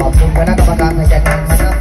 ขอบคุณคณะกรรมการทางการงานคะ